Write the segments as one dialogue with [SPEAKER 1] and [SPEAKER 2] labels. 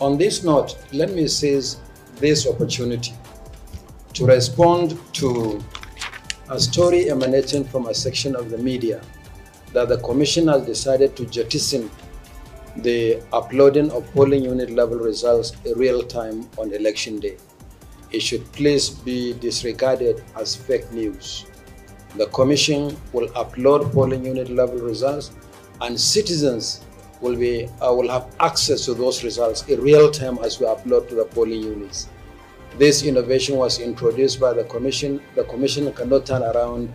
[SPEAKER 1] On this note, let me seize this opportunity to respond to a story emanating from a section of the media that the Commission has decided to jettison the uploading of polling unit level results in real time on election day. It should please be disregarded as fake news. The Commission will upload polling unit level results and citizens will be uh, will have access to those results in real time as we upload to the polling units. This innovation was introduced by the commission. The commission cannot turn around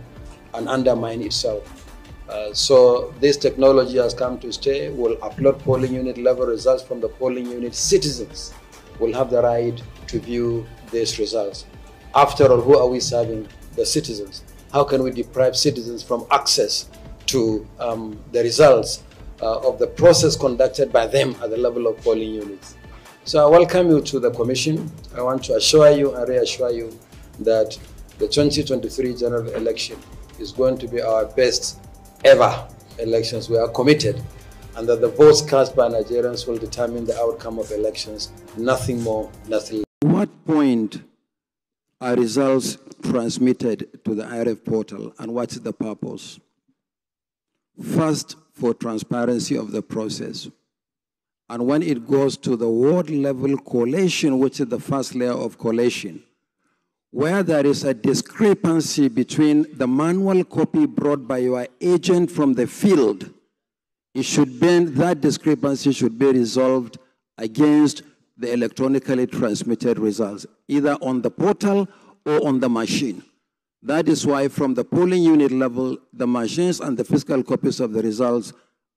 [SPEAKER 1] and undermine itself. Uh, so this technology has come to stay. We'll upload polling unit level results from the polling unit. Citizens will have the right to view these results. After all, who are we serving? The citizens. How can we deprive citizens from access to um, the results Uh, of the process conducted by them at the level of polling units. So I welcome you to the commission. I want to assure you and reassure you that the 2023 general election is going to be our best ever elections. We are committed and that the votes cast by Nigerians will determine the outcome of elections, nothing more, nothing less.
[SPEAKER 2] What point are results transmitted to the IReV portal and what's the purpose? First, for transparency of the process. And when it goes to the ward level collation, which is the first layer of collation, where there is a discrepancy between the manual copy brought by your agent from the field, it should be, that discrepancy should be resolved against the electronically transmitted results, either on the portal or on the machine. That is why from the polling unit level, the machines and the physical copies of the results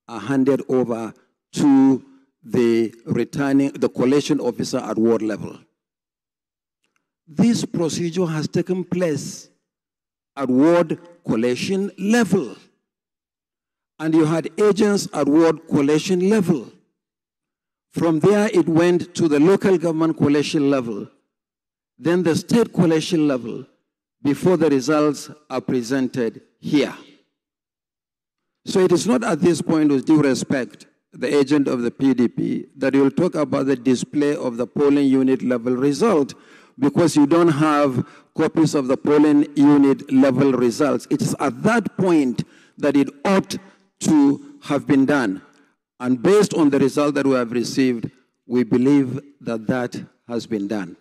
[SPEAKER 2] are handed over to the returning, the collation officer at ward level. This procedure has taken place at ward collation level. And you had agents at ward collation level. From there, it went to the local government collation level, then the state collation level, before the results are presented here. So it is not at this point, with due respect, the agent of the PDP, that you'll talk about the display of the polling unit level result because you don't have copies of the polling unit level results. It is at that point that it ought to have been done. And based on the result that we have received, we believe that that has been done.